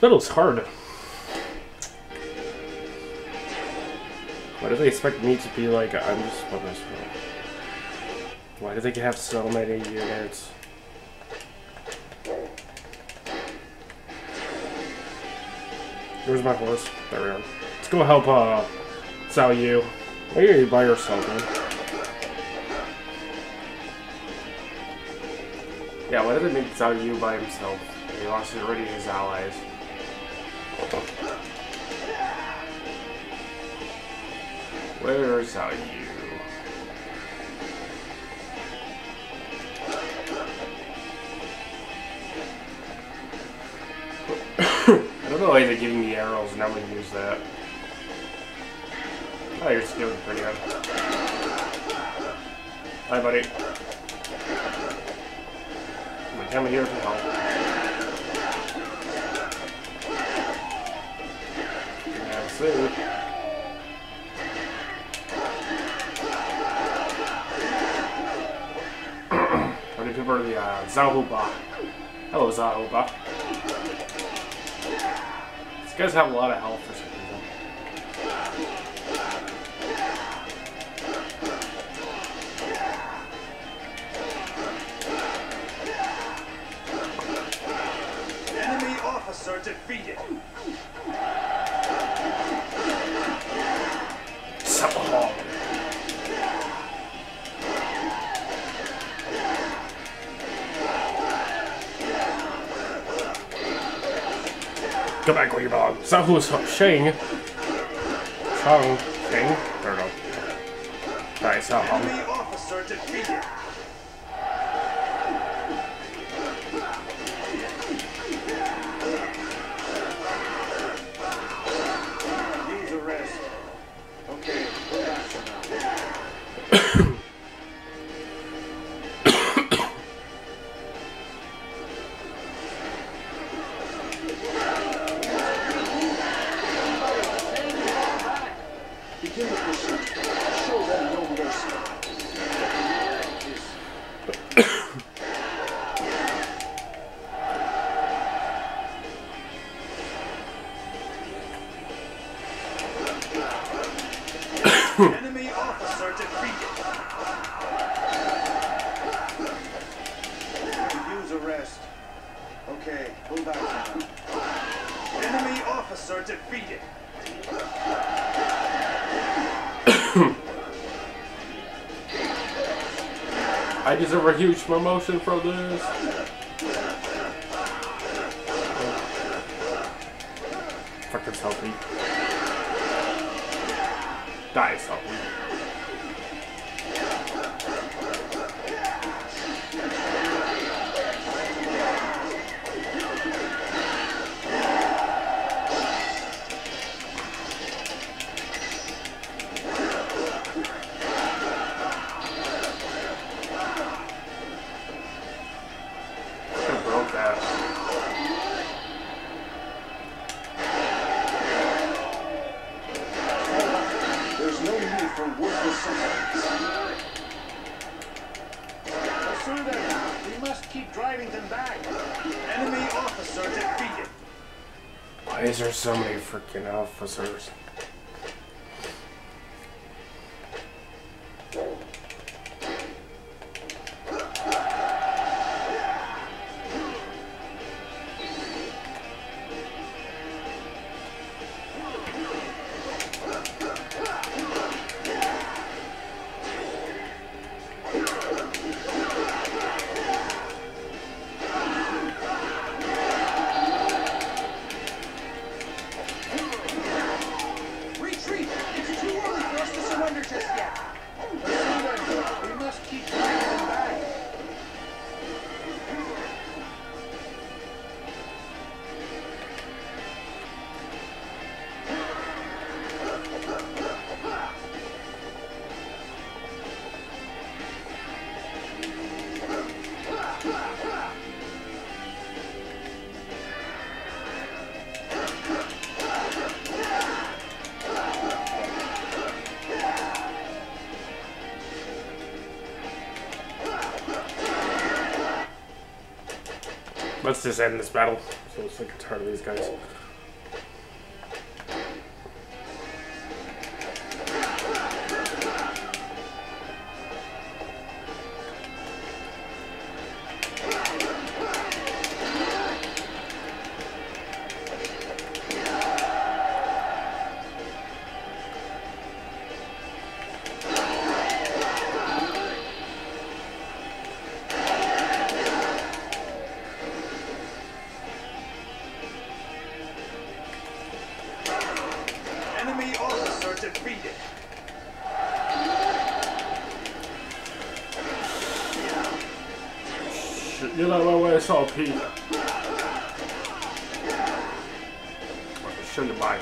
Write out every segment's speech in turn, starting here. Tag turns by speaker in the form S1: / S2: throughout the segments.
S1: battle's hard. Why do they expect me to be like, I'm just what this Why do they have so many units? Where's my horse? There we are. Let's go help, uh, Xiao Yu. Why are you by yourself, man? Yeah, why did they make Xiao Yu by himself? He lost already his allies. Where's Xiao you? I don't know why they're giving me arrows and I'm gonna use that. Oh, you're still pretty good. Hi, buddy. I'm here to help. That's it. How many people are the uh, Zahuba? Hello, Zahuba. These guys have a lot of health for some reason.
S2: Enemy officer defeated.
S1: Go back where you belong. Zahu Shing. Chong Shing. There we go. Alright, Sabahong.
S2: Enemy officer defeated. Enemy officer defeated. Use arrest. Okay, pull back. Enemy officer defeated.
S1: I deserve a huge promotion for this. Fucking healthy. Healthy. Fucking Why is there so many freaking officers? Let's just end this battle. So sick and tired of these guys. Get out of my way, I saw Pete. Show you mine.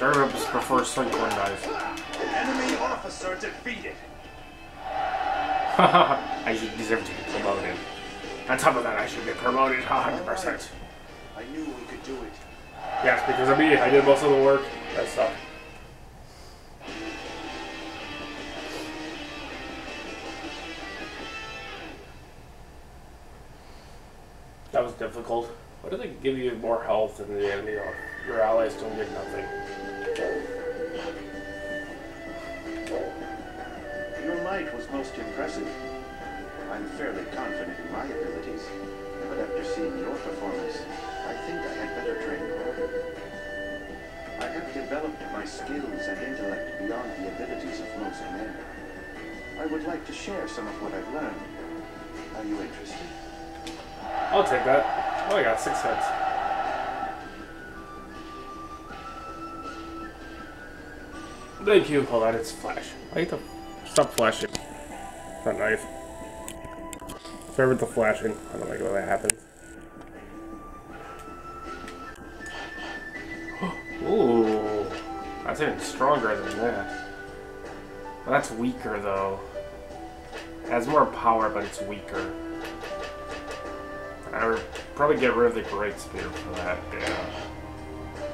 S1: Everyone just prefers Slinkorn guys.
S3: Enemy officer defeated.
S1: I should deserve to be promoted. On top of that, I should get promoted 100%.
S2: I knew we could do it.
S1: Yes, because of me, I did most of the work. That stuff. That was difficult. What do they give you more health than the enemy or your allies don't get nothing?
S2: Your might was most impressive. I'm fairly confident in my abilities, but after seeing your performance, I think I had better train harder. I have developed my skills and intellect beyond the abilities of most men. I would like to share some of what I've learned. Are you interested?
S1: I'll take that. Oh, I got six heads. Thank you. Hold on, it's flash. I hate to stop flashing. That knife. Favorite the flashing. I don't like when that happens. Ooh, that's even stronger than that. That's weaker though. It has more power, but it's weaker. I would probably get rid of the Great Spear for that, yeah.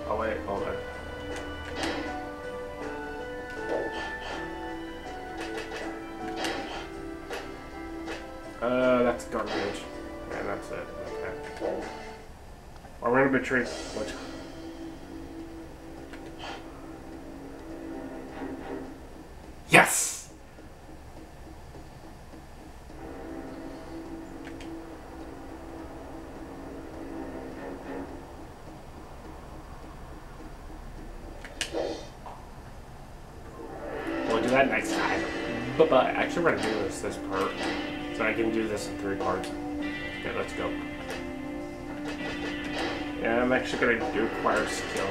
S1: Oh wait, hold on. Yes! We'll do that next time. But, actually, we're gonna do this this part, so I can do this in three parts. Okay, let's go. Yeah, I'm actually gonna do acquire skill.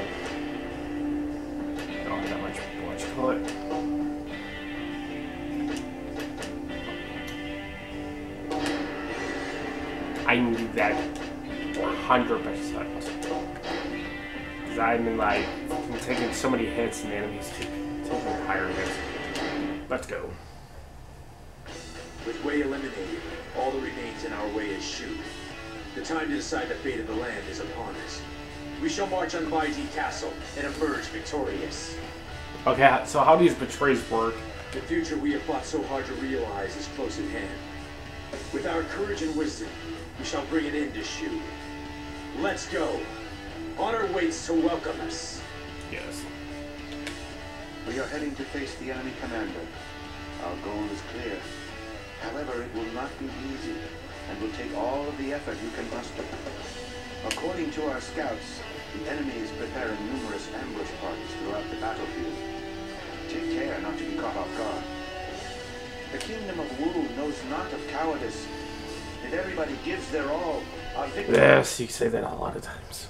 S1: Don't have that much. Call it? I need that 100%. Because I'm in like, I'm taking so many hits and the enemies take, taking higher hits. Let's go.
S4: With Wei eliminated, all that remains in our way is Shu. The time to decide the fate of the land is upon us. We shall march on Baiji Castle and emerge victorious.
S1: Okay, so how do these betrays work?
S4: The future we have fought so hard to realize is close at hand. With our courage and wisdom, we shall bring an end to Shu. Let's go. Honor waits to welcome us.
S1: Yes.
S2: We are heading to face the enemy commander. Our goal is clear. However, it will not be easy, and will take all of the effort you can muster. According to our scouts, the enemy is preparing numerous ambush parties throughout the battlefield. Take care not to be caught off guard. The kingdom of Wu knows not of cowardice. If everybody gives their all.
S1: Yes, you say that a lot of times.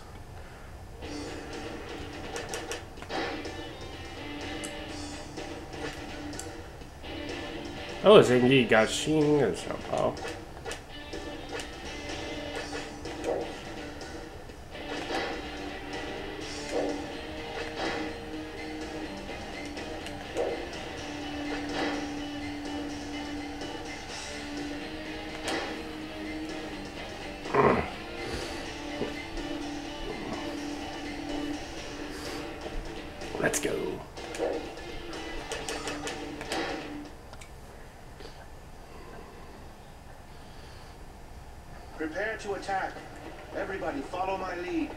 S1: Oh, Zengi Gashin and Sao Let's go.
S2: Prepare to attack. Everybody follow my lead.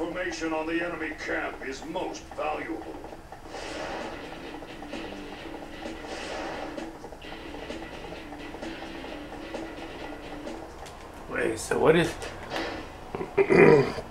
S3: Information on the enemy camp is most valuable.
S1: Wait, so what is...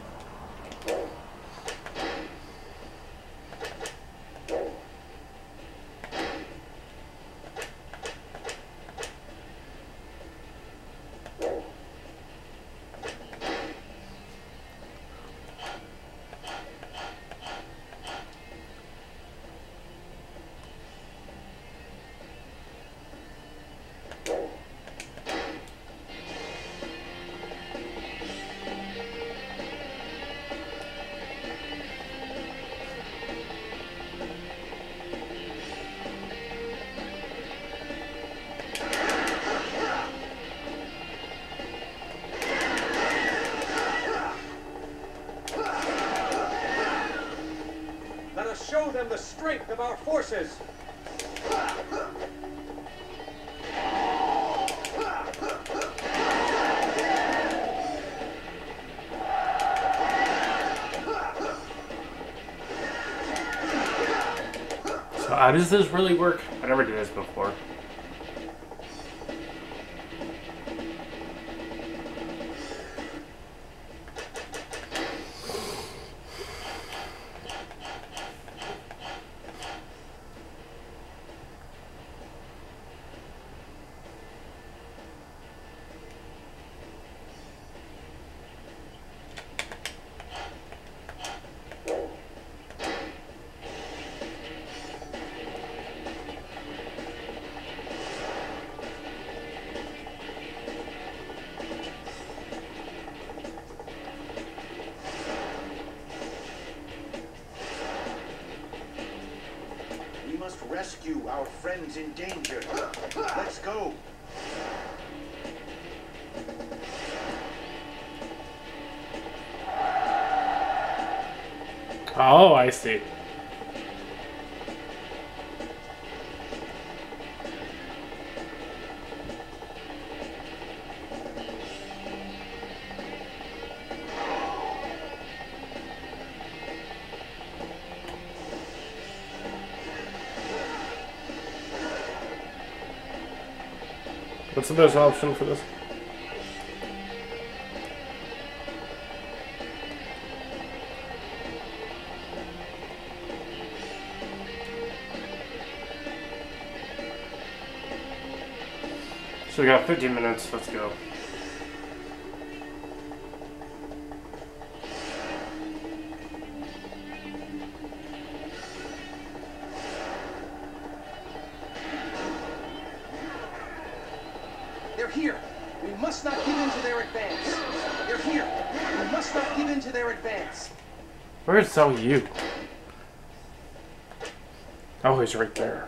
S4: Let them the strength of our forces.
S1: So how does this really work? I never did this before.
S2: Our friends in danger. Let's go.
S1: Oh, I see. What's the best option for this? So we got 15 minutes. Let's go.
S5: Here. We must not give in to their advance. They're here. We must not give in to their advance.
S1: Where's Zhao Yu? Oh, he's right there.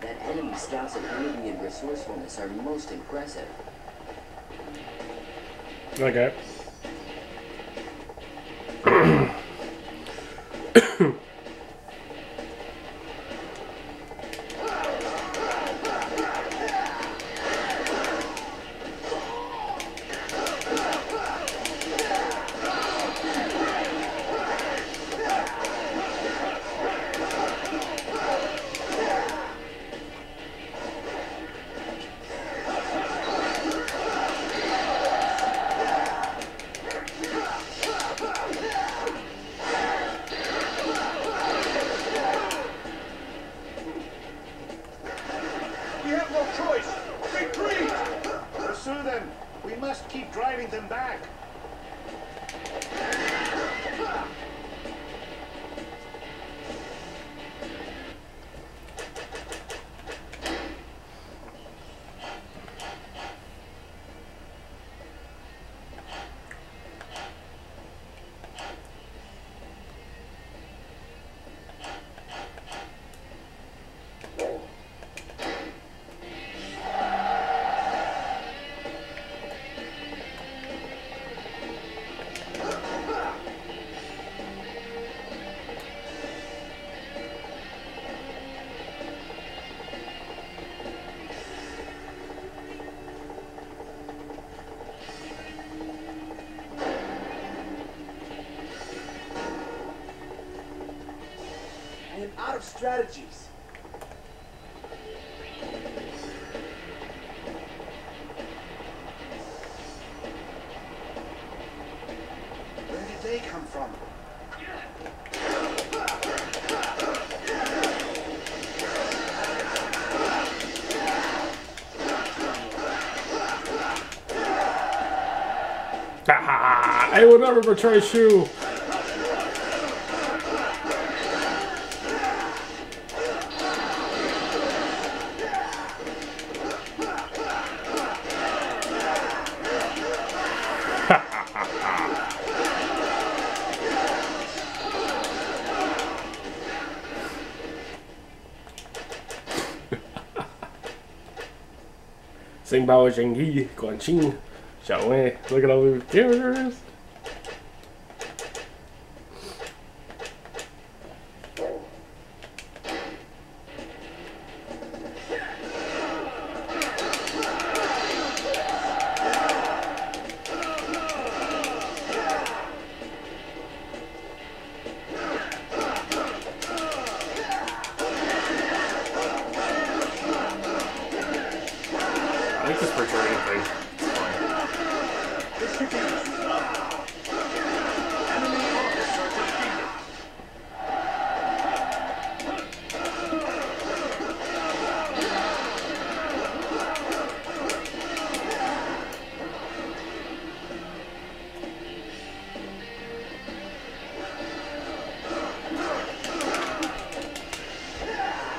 S6: That enemy scout's ability and resourcefulness are most impressive.
S1: Okay.
S4: Of strategies.
S2: Where did they come from?
S1: I will never betray Shu. Sing Bao Jing Yi, Guan Qing, Xiao Wei. Look at all the characters.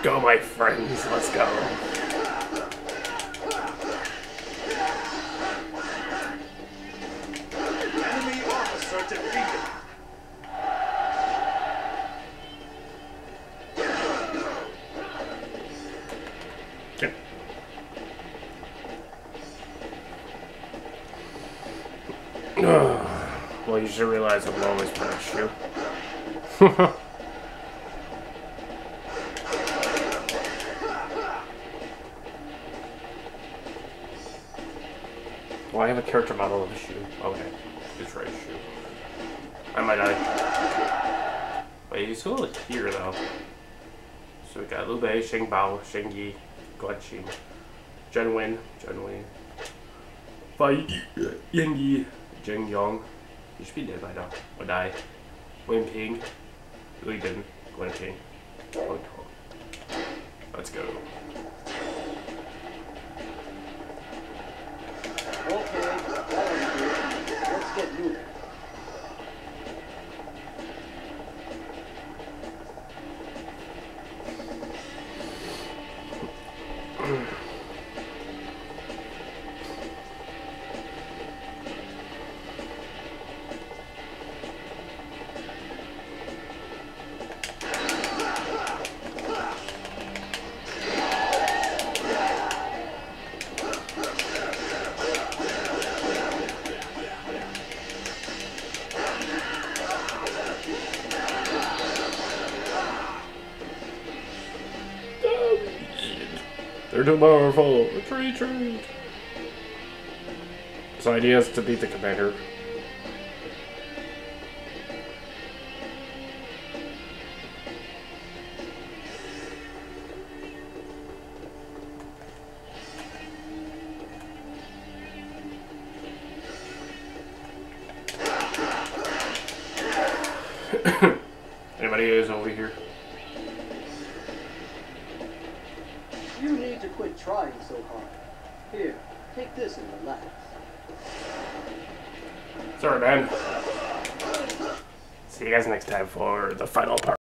S1: Go, my friends. Let's go.
S3: Enemy officer defeated.
S1: Well, you should realize I'm always punish you. well, I have a character model of a shoe. Okay, it's right, shoe. I might die. Wait, he's still here though. So we got Liu Bei, Sheng Bao, Sheng Yi, Guan Qing, Zhen Wen, Zhen Wei, Fai Yang Yi, Zheng Yong. You should be dead by now. Or die. Wen Ping, Li Bin, Guan Qing, Huang Tuo.
S5: Okay. Let's get moving.
S1: They're too powerful. Retreat. So idea is to beat the commander.